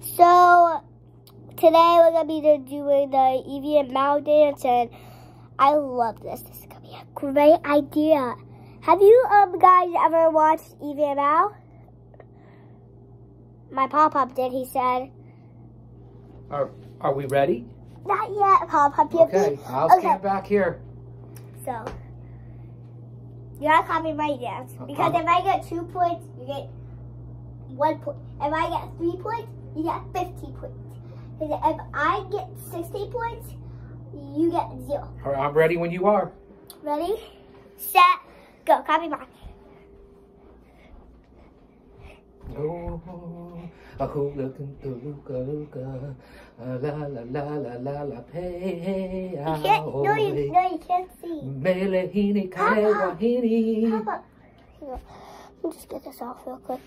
So today we're gonna be doing the Evie and Mal dance, and I love this. This is gonna be a great idea. Have you um guys ever watched Evie and Mal? My pop up did. He said, Are, are we ready? "Not yet, pop up. Okay, I'll Okay. stand back here. So you gotta copy my dance because if I get two points, you get one point. If I get three points, you get fifty points. Because if I get sixty points, you get zero. All right, I'm ready when you are. Ready, set, go. Copy mine. Oh, a hula luka luka, la la la la la la pay. You can't. No, you no, you can't see. Melehini Papa. kale wahini. Papa, here, let me just get this off real quick.